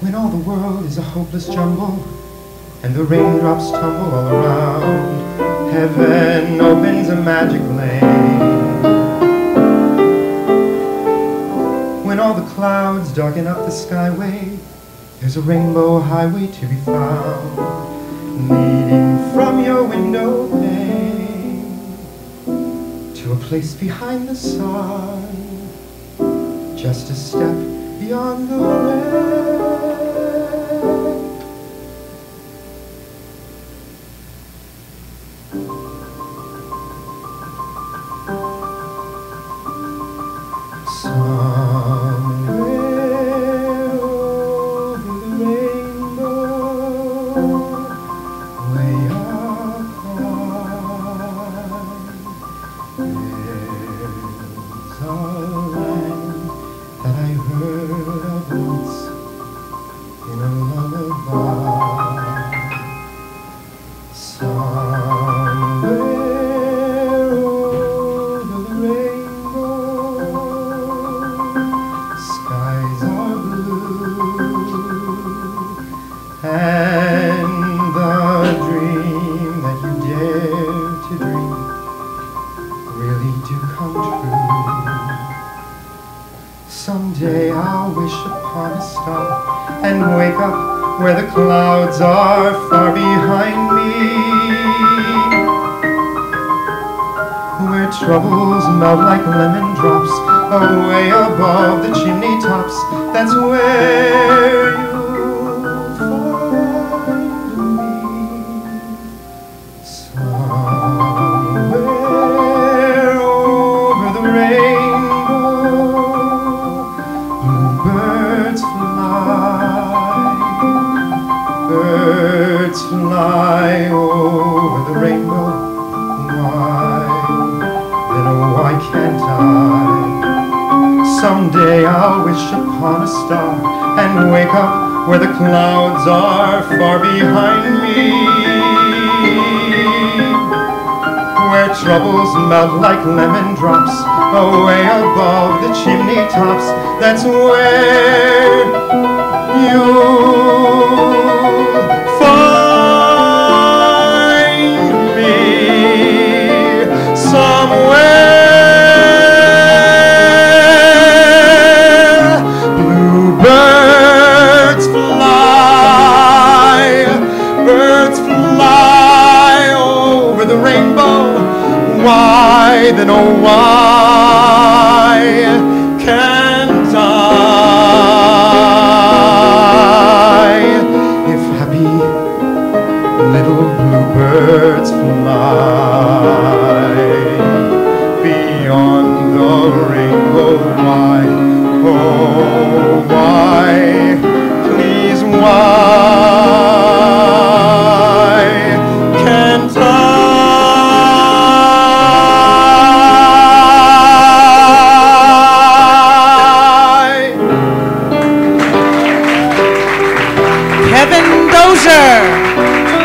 When all the world is a hopeless jumble and the raindrops tumble all around, heaven opens a magic lane. When all the clouds darken up the skyway, there's a rainbow highway to be found, leading from your window pane to a place behind the sun, just a step beyond the rain. Oh. Someday I'll wish upon a star and wake up where the clouds are far behind me. Where troubles melt like lemon drops away above the chimney tops. That's where Birds fly over the rainbow. Why, then oh, why can't I? Someday I'll wish upon a star and wake up where the clouds are far behind me. Where troubles melt like lemon drops away above the chimney tops. That's where you'll that's mine. Beyond the rainbow wide, oh why, please why can't I? Kevin Dozier.